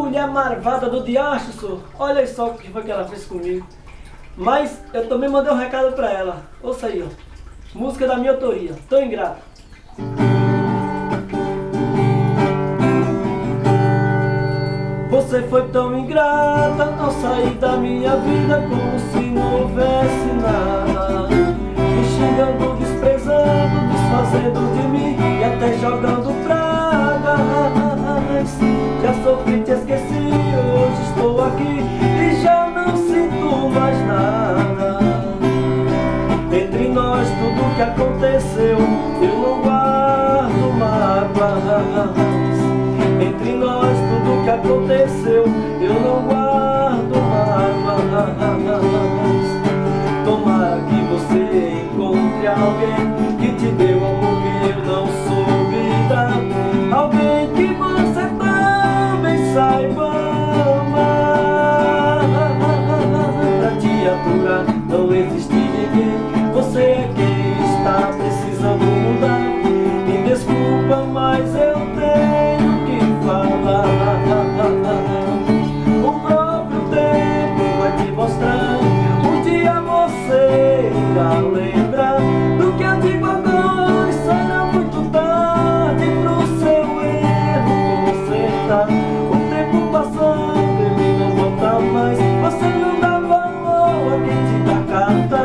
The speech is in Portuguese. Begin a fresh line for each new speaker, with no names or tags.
mulher marvada do diacho, senhor. Olha só o que foi que ela fez comigo. Mas eu também mandei um recado pra ela. Ouça aí, ó. Música da minha autoria. Tão ingrata. Você foi tão ingrata ao sair da minha vida como se não houvesse nada. Me xingando, desprezando, desfazendo de mim Te esqueci, hoje estou aqui E já não sinto mais nada. Entre nós, tudo que aconteceu Eu não guardo mágoas. Entre nós, tudo que aconteceu Eu não guardo mágoas. Tomara que você encontre alguém que canta.